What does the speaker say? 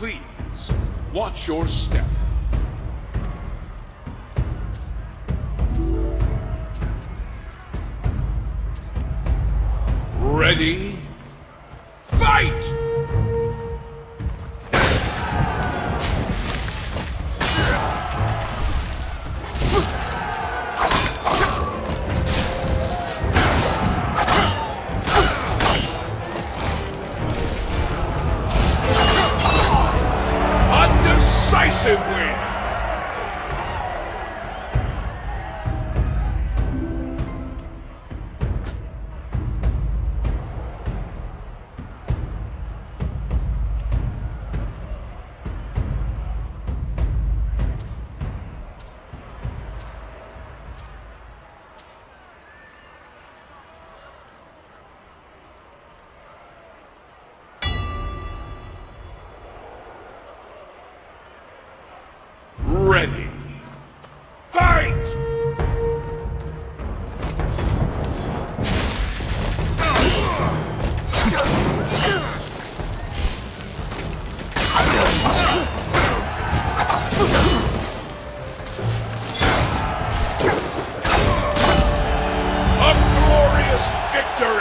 Please, watch your step. Ready? Win! Ready. Fight! A glorious victory!